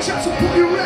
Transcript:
chest to put you.